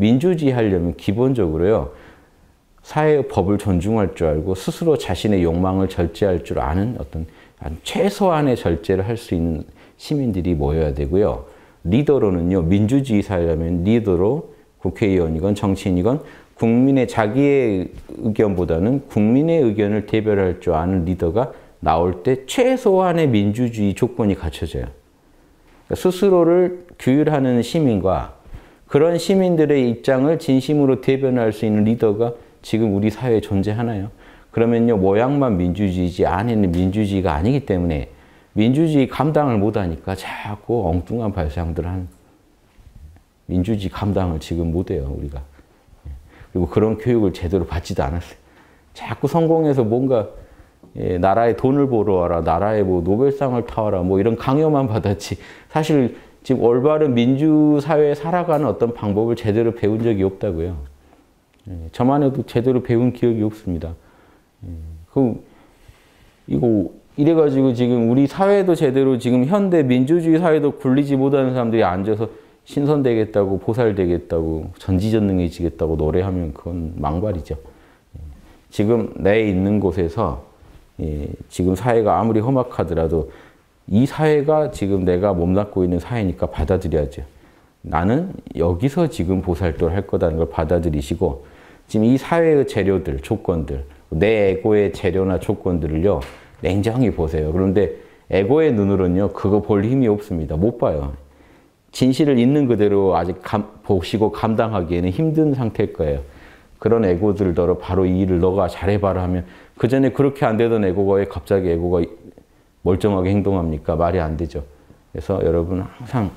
민주주의 하려면 기본적으로요. 사회의 법을 존중할 줄 알고 스스로 자신의 욕망을 절제할 줄 아는 어떤 최소한의 절제를 할 수 있는 시민들이 모여야 되고요. 리더로는요. 민주주의 사회라면 리더로 국회의원이건 정치인이건 국민의 자기의 의견보다는 국민의 의견을 대변할 줄 아는 리더가 나올 때 최소한의 민주주의 조건이 갖춰져요. 그러니까 스스로를 규율하는 시민과 그런 시민들의 입장을 진심으로 대변할 수 있는 리더가 지금 우리 사회에 존재하나요? 그러면요, 모양만 민주주의지 안에는 민주주의가 아니기 때문에 민주주의 감당을 못하니까 자꾸 엉뚱한 발상들 한 민주주의 감당을 지금 못해요, 우리가. 그리고 그런 교육을 제대로 받지도 않았어요. 자꾸 성공해서 뭔가 예, 나라에 돈을 벌어 와라, 나라에 뭐 노벨상을 타와라, 뭐 이런 강요만 받았지. 사실 지금 올바른 민주사회에 살아가는 어떤 방법을 제대로 배운 적이 없다고요. 예, 저만 해도 제대로 배운 기억이 없습니다. 예, 그, 이거, 이래가지고 지금 우리 사회도 제대로 지금 현대 민주주의 사회도 굴리지 못하는 사람들이 앉아서 신선되겠다고, 보살되겠다고, 전지전능해지겠다고 노래하면 그건 망발이죠. 예, 지금 내 있는 곳에서 지금 사회가 아무리 험악하더라도 이 사회가 지금 내가 몸담고 있는 사회니까 받아들여야죠. 나는 여기서 지금 보살도를 할 거다는 걸 받아들이시고 지금 이 사회의 재료들, 조건들, 내 에고의 재료나 조건들을요 냉정히 보세요. 그런데 에고의 눈으로는요 그거 볼 힘이 없습니다. 못 봐요. 진실을 있는 그대로 아직 감, 보시고 감당하기에는 힘든 상태일 거예요. 그런 에고들더러 바로 이 일을 너가 잘해봐라 하면 그 전에 그렇게 안 되던 에고가 왜 갑자기 에고가 멀쩡하게 행동합니까? 말이 안 되죠. 그래서 여러분 항상